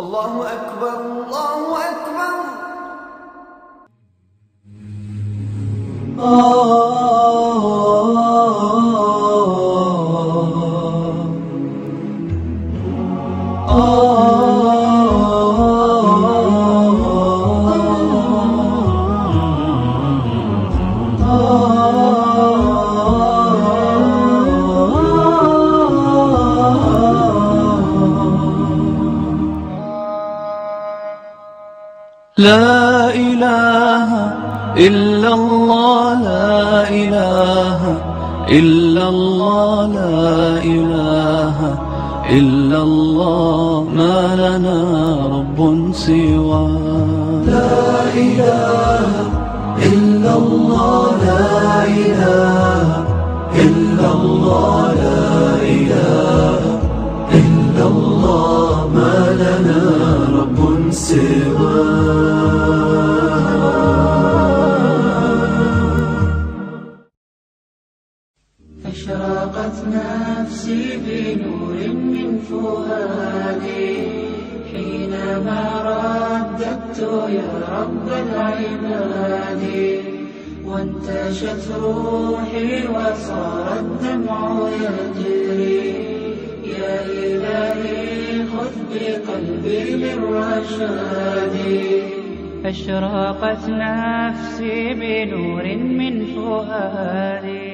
الله أكبر الله أكبر. لا إله إلا الله لا إله إلا الله لا إله إلا الله. ما لنا رب سوى لا إله إلا الله لا إله إلا الله لا إله إلا الله. ما لنا رب سواه أشرقت نفسي بنور من فؤادي. حينما رددت يا رب العباد وانتشت روحي وصار الدمع يجري. يا إلهي خذ بقلبي للرشاد. أشرقت نفسي بنور من فؤادي.